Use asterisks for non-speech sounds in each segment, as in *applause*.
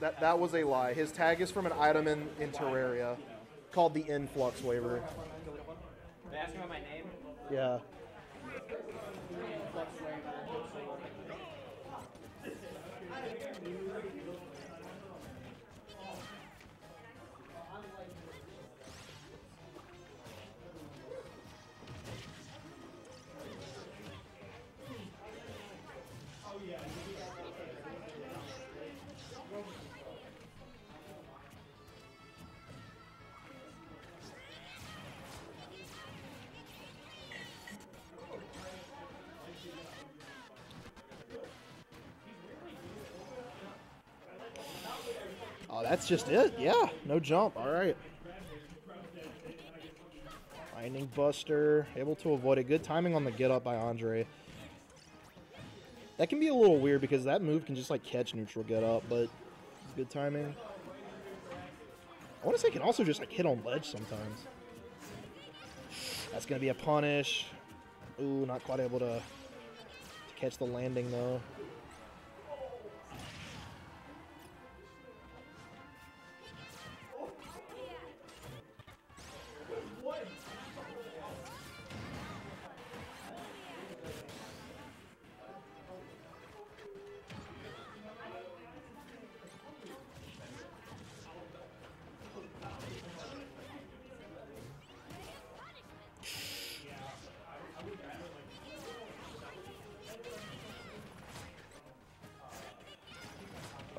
That that was a lie. His tag is from an item in, in Terraria called the Influx Waver. They asked me about my name. Yeah. That's just it. Yeah, no jump. All right. Lightning Buster, able to avoid it. Good timing on the get up by Andre. That can be a little weird because that move can just like catch neutral get up, but good timing. I want to say it can also just like hit on ledge sometimes. That's gonna be a punish. Ooh, not quite able to, to catch the landing though.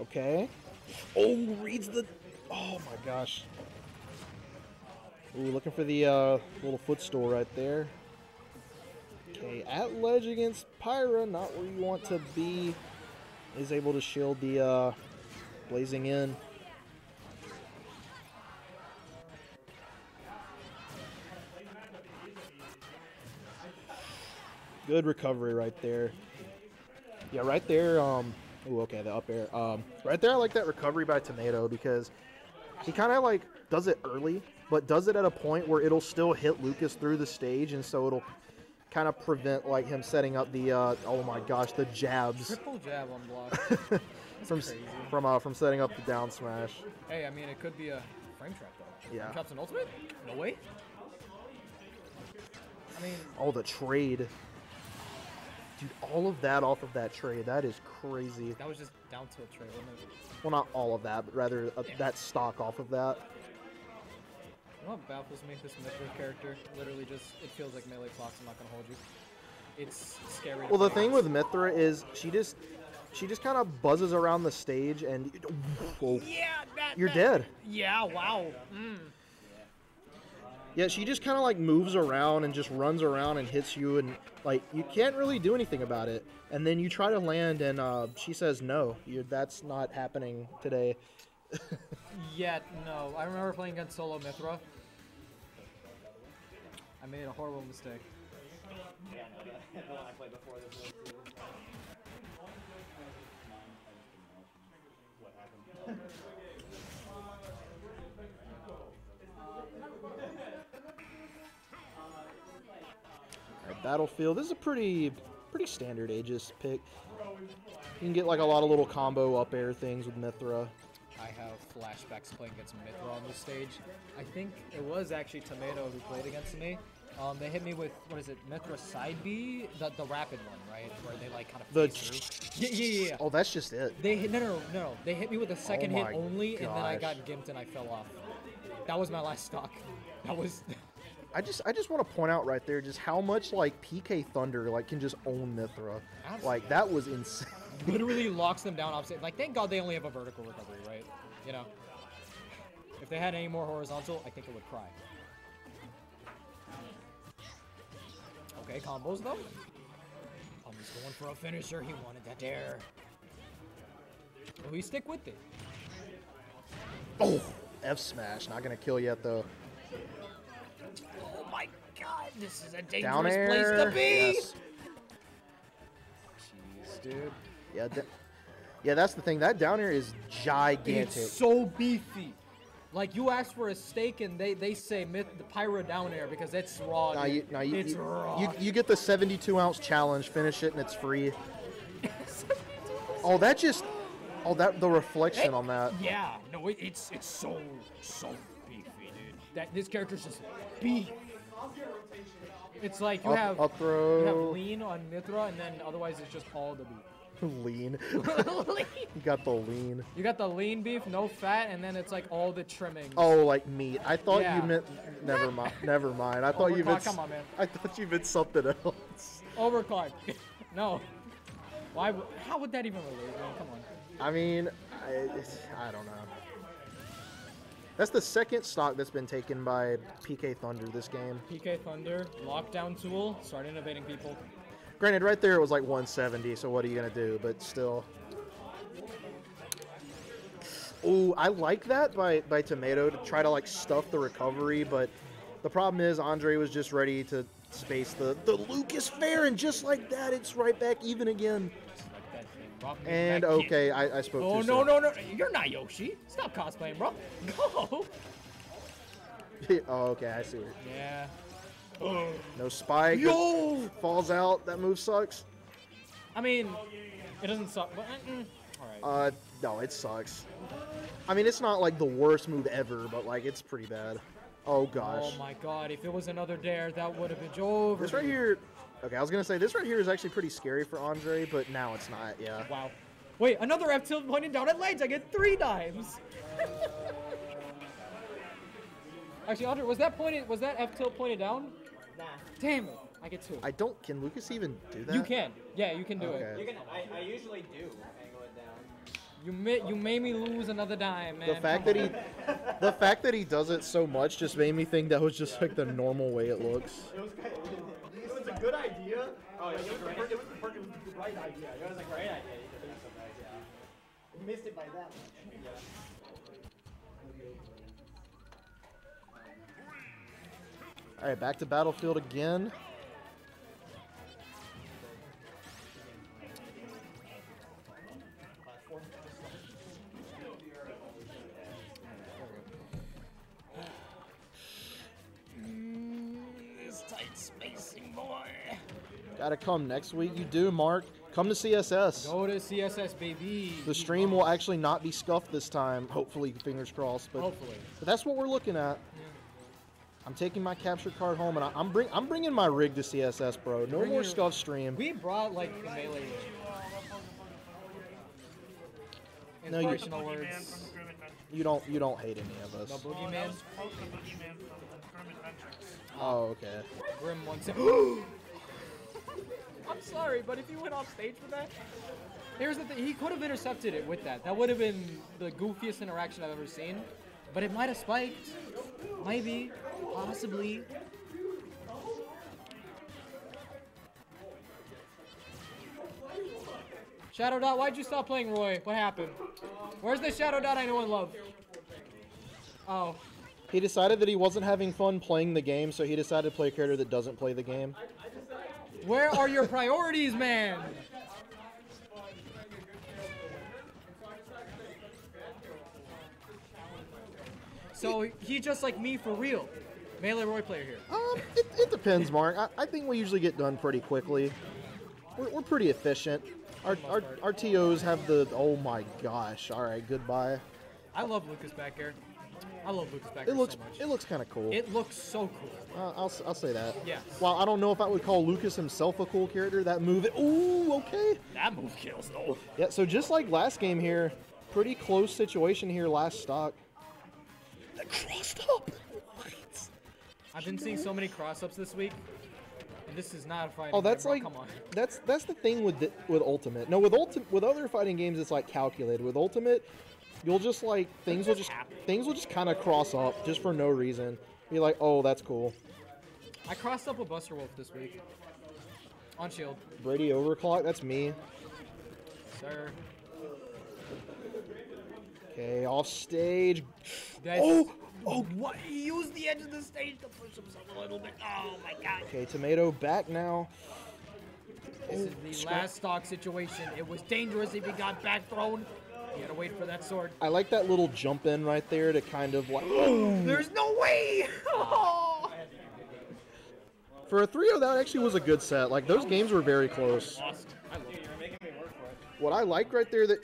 Okay. Oh, reads the. Oh my gosh. Ooh, looking for the uh, little footstool right there. Okay, at ledge against Pyra, not where you want to be. Is able to shield the uh, blazing in. Good recovery right there. Yeah, right there. Um, ooh, okay, the up air. Um, right there, I like that recovery by Tomato because he kind of like does it early, but does it at a point where it'll still hit Lucas through the stage, and so it'll kind of prevent like him setting up the uh, oh my gosh, the jabs Triple jab on block. *laughs* from crazy. from uh, from setting up the down smash. hey, I mean, it could be a frame trap though. Yeah. Frame trap's an ultimate? No way. I mean, Oh, the trade. Dude, all of that off of that trade, that is crazy. that was just down tilt trade, wasn't it? Well, not all of that, but rather uh, that stock off of that. You know what baffles me? This Mythra character literally just it feels like melee clocks. I'm not gonna hold you. It's scary. Well, the thing with Mythra is she just she just kind of buzzes around the stage and whoa, yeah, that, you're that- dead. Yeah, wow. Mm. Yeah, she just kind of like moves around and just runs around and hits you and like you can't really do anything about it. And then you try to land and uh, she says no, you that's not happening today. *laughs* Yeah, no. I remember playing against solo Mythra. I made a horrible mistake. *laughs* Battlefield. This is a pretty pretty standard Aegis pick. You can get like a lot of little combo up air things with Mythra. I have flashbacks playing against Mythra on this stage. I think it was actually Tomato who played against me. Um, they hit me with what is it, Mythra side B, the the rapid one, right, where they like kind of The. Yeah, yeah, yeah. Oh, that's just it. They hit no, no, no, no. They hit me with a second hit my only, and then I got gimped and I fell off. That was my last stock. That was. *laughs* I just I just want to point out right there just how much like PK Thunder like can just own Mythra. Like that was insane. *laughs* literally locks them down opposite. Like, thank God they only have a vertical recovery, right? You know? If they had any more horizontal, I think it would cry. Okay, combos though. I'm just going for a finisher. He wanted that dare. Will he stick with it? Oh, F smash, not gonna kill yet though. My God, this is a Down dangerous air. place to be. Yes. Jeez, dude. Yeah, da- yeah, that's the thing. That down air is gigantic. It's so beefy. Like you ask for a steak and they they say myth the pyro down air because it's raw. Now dude. you, now you, it's you, raw. you, you get the 72 ounce challenge, finish it, and it's free. *laughs* Oh, that just Oh, that the reflection on that. Yeah, no, it, it's it's so so beefy, dude. That this character's just beef. It's like you Up, have up you have lean on Mythra, and then otherwise it's just all the beef. *laughs* *laughs* Lean. you got the lean. You got the lean beef, no fat, and then it's like all the trimmings. Oh, like meat. I thought Yeah. you meant. Never mind. *laughs* Never mind. I thought you Overclock, meant. come on, man. I thought you meant something else. Overclock. no. Why? How would that even relate, man? Come on. I mean, I, I don't know. That's the second stock that's been taken by PK Thunder this game. PK Thunder, lockdown tool, start innovating people. Granted, right there it was like 170, so what are you gonna do? But still. Ooh, I like that by, by Tomato to try to like stuff the recovery, but the problem is Andre was just ready to space the, the Lucas Fair, and just like that, it's right back even again. And okay, I, I spoke Oh too no soon. no no! You're not Yoshi. Stop cosplaying, bro. *laughs* Go. *laughs* oh, okay, I see. It. Yeah. *gasps* No spike. Yo. Falls out. That move sucks. I mean, it doesn't suck, but mm, all right. Uh, no, it sucks. I mean, it's not like the worst move ever, but like it's pretty bad. Oh gosh. oh my god! If it was another dare, that would have been over. This right here. Okay, I was gonna say this right here is actually pretty scary for Andre, but now it's not. Yeah. Wow. Wait, another F tilt pointing down at lanes. I get three dimes. *laughs* Actually, Andre, was that pointed? Was that F tilt pointed down? Nah. Damn it! I get two. I don't. Can Lucas even do that? You can. Yeah, you can do it. Okay. You can. I, I usually do angle it down. You made you made me lose another dime, man. The fact that he, the fact that he does it so much just made me think that was just like the normal way it looks. It was. It was a good idea. Oh, it was, a great, it was the per- it was the right idea. It was a great idea. You could think yeah. You missed it by that much. Yeah. All right, back to battlefield again. This spacing, boy. Gotta come next week. You do, Mark. Come to CSS. Go to CSS, baby. The stream will actually not be scuffed this time. Hopefully, fingers crossed. But, Hopefully. but that's what we're looking at. I'm taking my capture card home, and I, I'm bring I'm bringing my rig to CSS, bro. No Bring more your- scuff stream. We brought like the melee. rig. No, you- Inspirational Boogeyman words. From Grim Adventures. You don't you don't hate any of us. Oh, boogeyman. was called the Boogeyman from Grim Oh, okay. Grim one sec- *gasps* I'm sorry, but if you went off stage for that, here's the thing: he could have intercepted it with that. That would have been the goofiest interaction I've ever seen. But it might have spiked, maybe, possibly. Shadow Dot, why'd you stop playing Roy? What happened? Where's the Shadow Dot I know and love? Oh, He decided that he wasn't having fun playing the game, so he decided to play a character that doesn't play the game. where are your priorities, man? So he just like me for real. Melee Roy player here. Um, it, it depends, Mark. I, I think we usually get done pretty quickly. We're, we're pretty efficient. Our, our, our TOs have the. Oh my gosh. All right, goodbye. I love Lucas back here. I love Lucas back It here looks so much. it looks kind of cool. It looks so cool. Uh, I'll, I'll say that. Yeah. Well, I don't know if I would call Lucas himself a cool character, that move. Ooh, okay. That move kills though. Yeah. So just like last game here, pretty close situation here last stock. That crossed up. What? I've been seeing so many cross ups this week. This is not a fighting Oh, that's game, like come on. *laughs* that's that's the thing with the, with Ultimate. No, with Ultimate with other fighting games, it's like calculated. With Ultimate, you'll just like things will just things will just kind of cross up just for no reason. Be like, oh, that's cool. I crossed up with Buster Wolf this week. On shield. Brady overclock. That's me. Sir. Okay, off stage. Oh, oh. what? He used the edge of the stage to push himself a little bit. Oh my god. Okay, tomato back now. This is the last stock situation. It was dangerous if he got back thrown. You gotta wait for that sword. I like that little jump in right there to kind of like. *gasps* There's no way! *laughs* Oh. For a 3-0, that actually was a good set. Like those games were very close. Lost. I love it. You're making me work for it. What I like right there that